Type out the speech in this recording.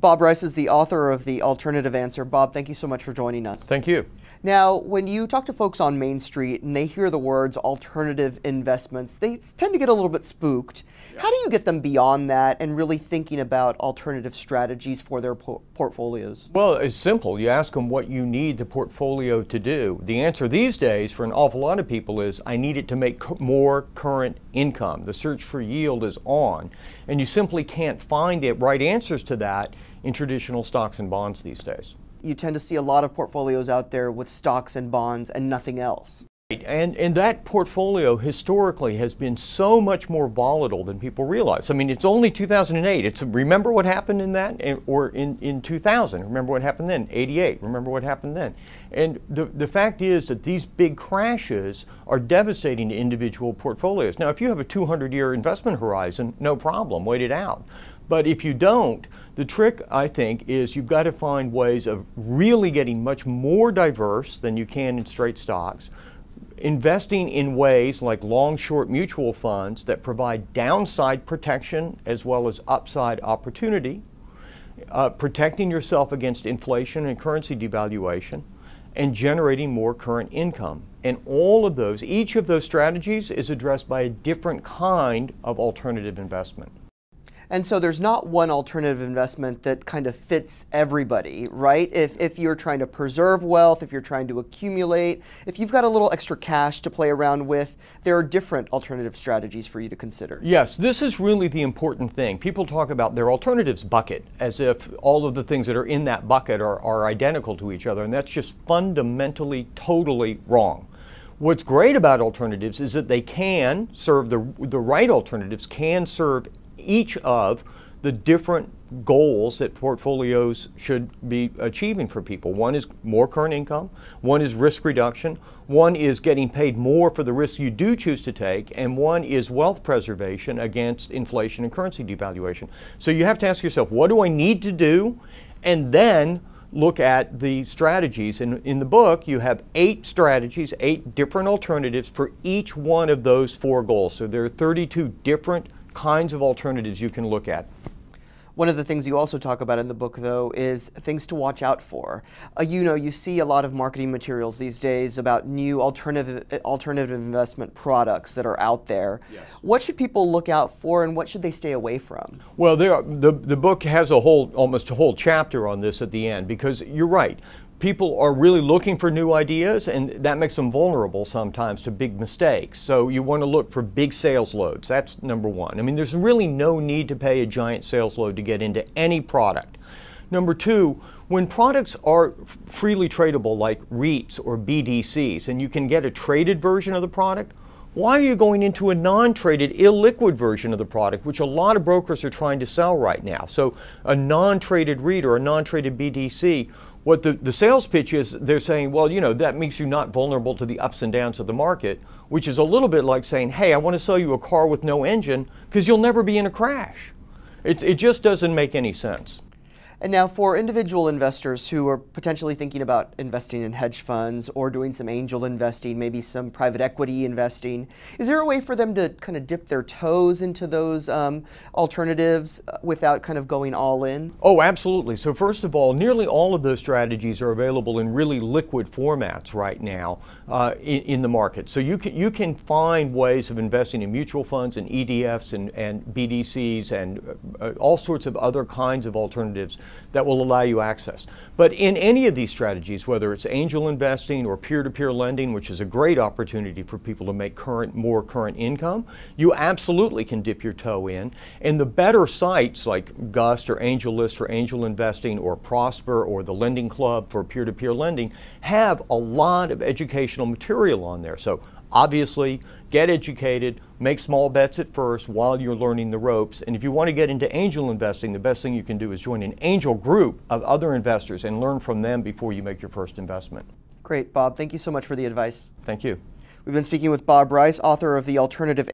Bob Rice is the author of The Alternative Answer. Bob, thank you so much for joining us. Thank you. Now, when you talk to folks on Main Street and they hear the words alternative investments, they tend to get a little bit spooked. Yeah. How do you get them beyond that and really thinking about alternative strategies for their por portfolios? Well, it's simple. You ask them what you need the portfolio to do. The answer these days for an awful lot of people is I need it to make more current income. The search for yield is on. And you simply can't find the right answers to that in traditional stocks and bonds these days. You tend to see a lot of portfolios out there with stocks and bonds and nothing else. And, and that portfolio historically has been so much more volatile than people realize. I mean, it's only 2008. It's remember what happened in that, or in, in 2000. Remember what happened then. 88. Remember what happened then. And the, the fact is that these big crashes are devastating to individual portfolios. Now, if you have a 200-year investment horizon, no problem. Wait it out. But if you don't, the trick, I think, is you've got to find ways of really getting much more diverse than you can in straight stocks investing in ways like long short mutual funds that provide downside protection as well as upside opportunity, uh, protecting yourself against inflation and currency devaluation, and generating more current income. And all of those, each of those strategies is addressed by a different kind of alternative investment. And so there's not one alternative investment that kind of fits everybody, right? If, if you're trying to preserve wealth, if you're trying to accumulate, if you've got a little extra cash to play around with, there are different alternative strategies for you to consider. Yes, this is really the important thing. People talk about their alternatives bucket as if all of the things that are in that bucket are, are identical to each other, and that's just fundamentally, totally wrong. What's great about alternatives is that they can serve the, the right alternatives can serve each of the different goals that portfolios should be achieving for people. One is more current income, one is risk reduction, one is getting paid more for the risk you do choose to take, and one is wealth preservation against inflation and currency devaluation. So you have to ask yourself, what do I need to do? And then look at the strategies. And in the book, you have eight strategies, eight different alternatives for each one of those four goals. So there are 32 different kinds of alternatives you can look at. One of the things you also talk about in the book, though, is things to watch out for. Uh, you know, you see a lot of marketing materials these days about new alternative alternative investment products that are out there. Yes. What should people look out for, and what should they stay away from? Well, there, the the book has a whole almost a whole chapter on this at the end because you're right people are really looking for new ideas and that makes them vulnerable sometimes to big mistakes. So you want to look for big sales loads. That's number one. I mean, there's really no need to pay a giant sales load to get into any product. Number two, when products are freely tradable like REITs or BDCs and you can get a traded version of the product, why are you going into a non-traded illiquid version of the product, which a lot of brokers are trying to sell right now? So a non-traded REIT or a non-traded BDC what the, the sales pitch is, they're saying, well, you know, that makes you not vulnerable to the ups and downs of the market, which is a little bit like saying, hey, I want to sell you a car with no engine because you'll never be in a crash. It just doesn't make any sense. And now for individual investors who are potentially thinking about investing in hedge funds or doing some angel investing, maybe some private equity investing, is there a way for them to kind of dip their toes into those um, alternatives uh, without kind of going all in? Oh, absolutely. So first of all, nearly all of those strategies are available in really liquid formats right now uh, in, in, the market. So you can, you can find ways of investing in mutual funds and ETFs and, and BDCs and uh, uh, all sorts of other kinds of alternatives that will allow you access. But in any of these strategies, whether it's angel investing or peer-to-peer lending, which is a great opportunity for people to make current, more current income, you absolutely can dip your toe in. And the better sites like Gust or AngelList for angel investing or Prosper or the Lending Club for peer-to-peer lending have a lot of educational material on there. So Obviously, get educated, make small bets at first while you're learning the ropes. And if you want to get into angel investing, the best thing you can do is join an angel group of other investors and learn from them before you make your first investment. Great, Bob. Thank you so much for the advice. Thank you. We've been speaking with Bob Rice, author of The Alternative